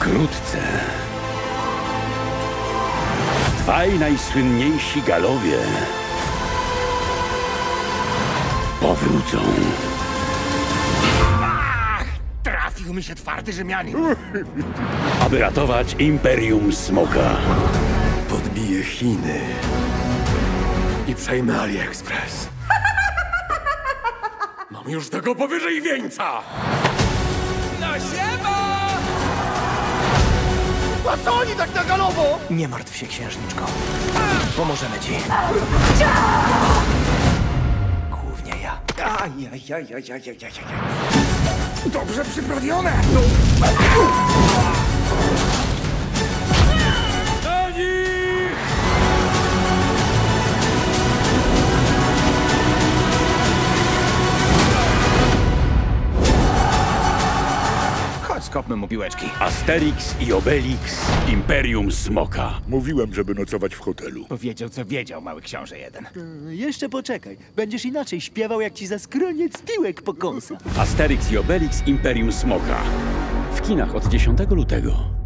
Wkrótce dwaj najsłynniejsi galowie powrócą. Ach, trafił mi się twardy Rzymianin. Aby ratować Imperium Smoka. Podbiję Chiny i przejmę AliExpress. Mam już tego powyżej wieńca! A co oni tak na galowo? Nie martw się, księżniczko. Pomożemy ci. Głównie ja. Dobrze przyprawione. Chodź, skopmy mu piłeczki. Asterix i Obelix Imperium Smoka. Mówiłem, żeby nocować w hotelu. Powiedział, co wiedział, mały książę jeden. Jeszcze poczekaj. Będziesz inaczej śpiewał, jak ci za skroniec piłek pokąsa. Asterix i Obelix Imperium Smoka. W kinach od 10 lutego.